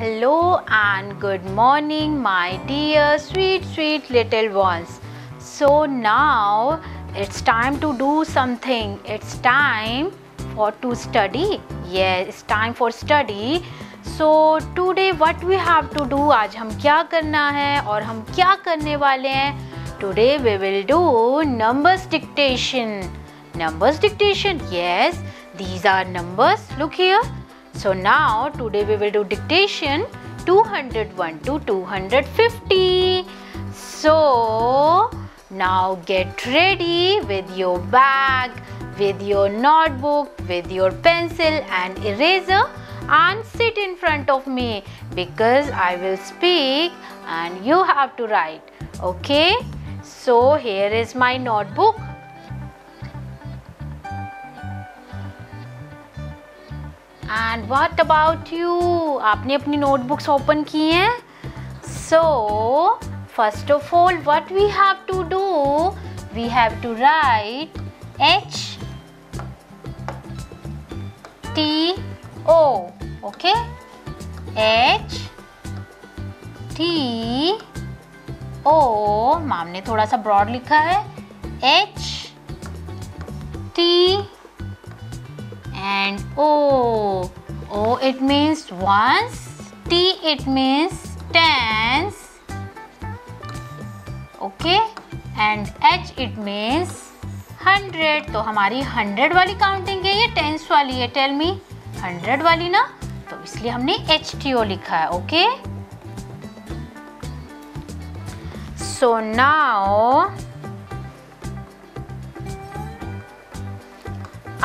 Hello and good morning my dear sweet sweet little ones so now it's time to do something it's time for to study ये it's time for study so today what we have to do आज हम क्या करना है और हम क्या करने वाले हैं today we will do numbers dictation numbers dictation yes these are numbers look here So now today we will do dictation 201 to 250. So now get ready with your bag, with your notebook, with your pencil and eraser and sit in front of me because I will speak and you have to write. Okay? So here is my notebook and what about you आपने अपनी notebooks open की हैं so first of all what we have to do we have to write H T O okay H T O ma'am ने थोड़ा सा broad लिखा है H T and O. O it means once. T it means tens, okay? And H it means hundred तो हमारी hundred वाली counting है ये टेंस वाली है टेल मी हंड्रेड वाली ना तो इसलिए हमने एच टी ओ लिखा है okay so now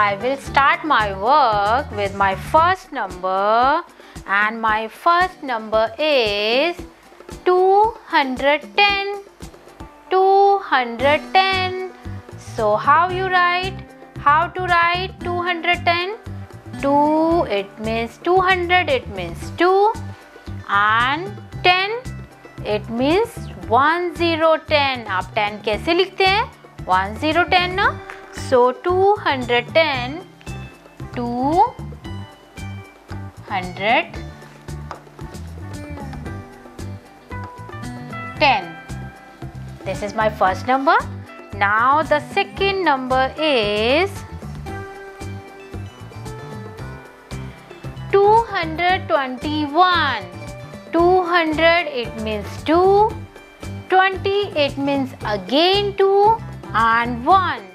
I will start my work with my first number and my first number is 210 210 so how you write how to write 210 2 it means 200 it means 2 and 10 it means 1010 आप 10 कैसे लिखते हैं 1010 ना so 210 210. This is my first number. Now the second number is 221. 200 it means 2, 20 it means again 2 and 1.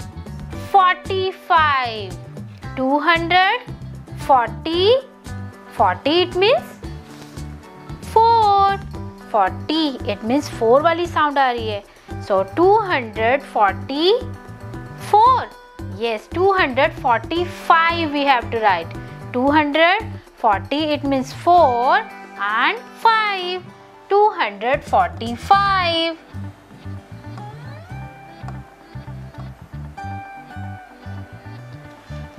Forty five two hundred forty forty it means four forty it means four वाली sound आ रही है so two hundred forty four yes two hundred forty five we have to write two hundred forty it means four and five two hundred forty five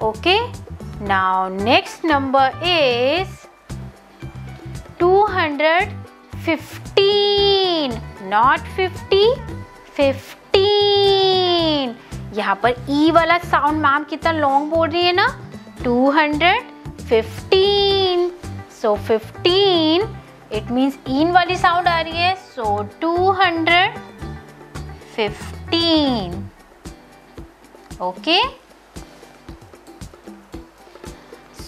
okay now next number is 215 not 50 15 यहाँ पर E e वाला sound ma'am कितना long बोल रही है ना 215 so so 15 it means in वाली sound आ रही है so two hundred fifteen okay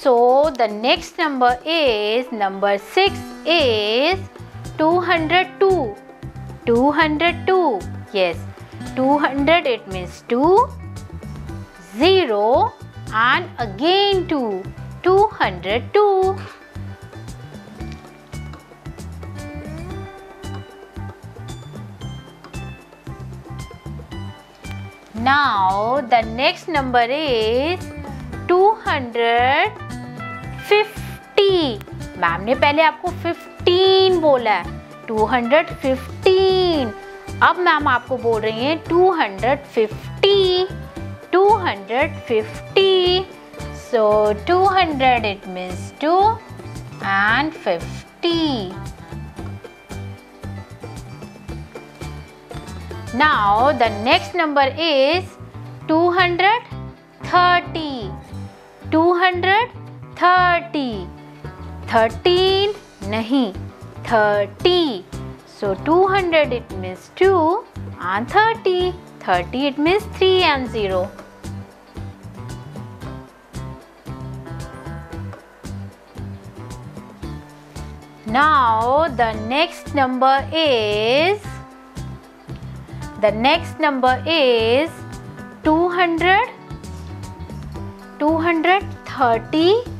So the next number is number 6 is 202. 202. Yes. 200 it means 2 0 and again 2 202 Now the next number is 200 fifty ma'am ने पहले आपको फिफ्टीन बोला है two hundred fifteen अब मैम आपको बोल रही हैं two hundred fifty two hundred fifty so two hundred it means two and fifty the next number is two hundred thirty two hundred thirty. Thirteen, nahi, thirty. So 200 it means 2 and 30. 30 it means 3 and 0. Now the next number is the next number is 200 230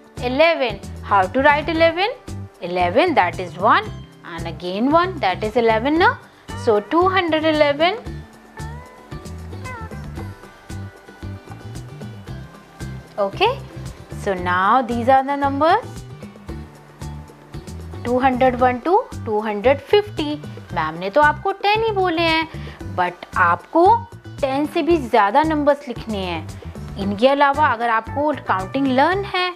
11 how to write 11 11 that is 1 and again 1 that is 11 now so 211 okay so now these are the numbers 201 to 250 ma'am ने तो आपको 10 ही बोले हैं but आपको 10 से भी ज़्यादा numbers लिखने हैं इनके अलावा अगर आपको काउंटिंग लर्न है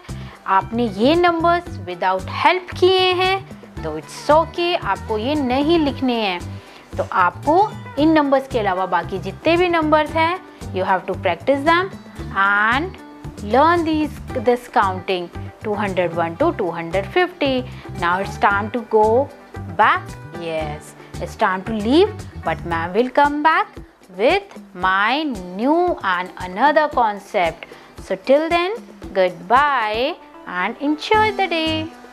आपने ये नंबर्स विदाउट हेल्प किए हैं तो इट्स ओके आपको ये नहीं लिखने हैं तो आपको इन नंबर्स के अलावा बाकी जितने भी नंबर्स हैं you have to practice them and learn this this counting one to two hundred fifty now it's time to go back yes it's time to leave but ma'am will come back with my new and another concept so till then good bye and enjoy the day.